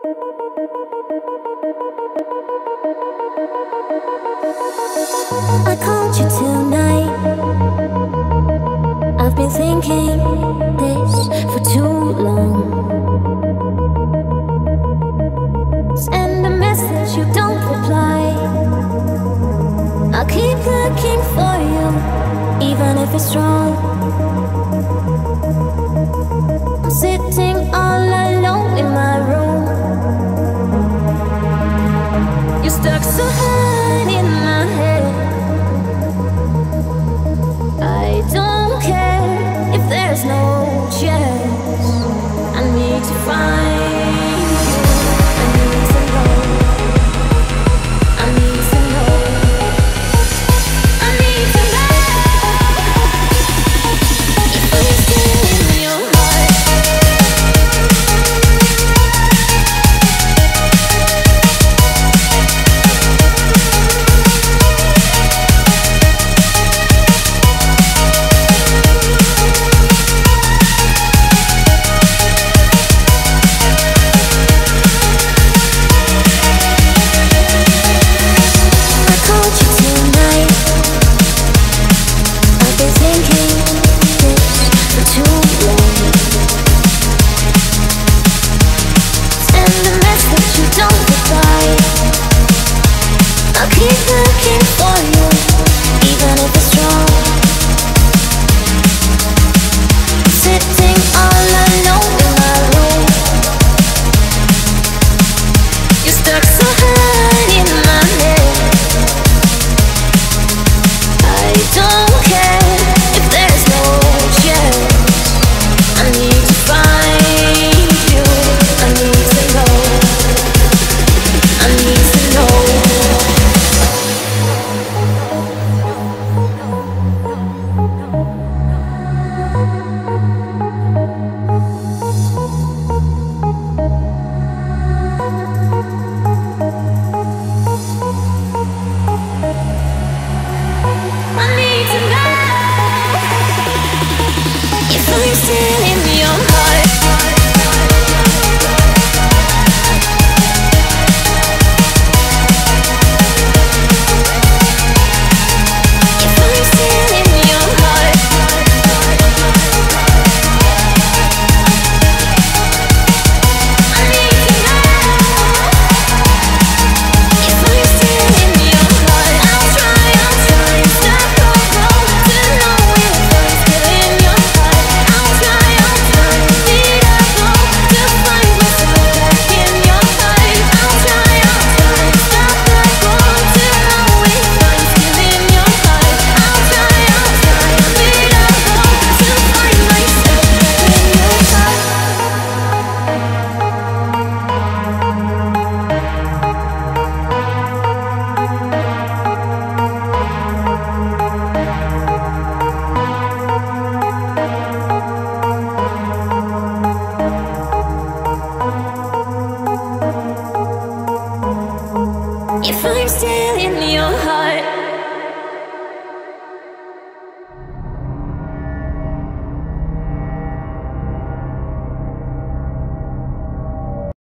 I called you tonight. I've been thinking this for too long. Send a message, you don't reply. I'll keep looking for you, even if it's wrong. to find. looking for If I'm still in your heart. Still in your heart.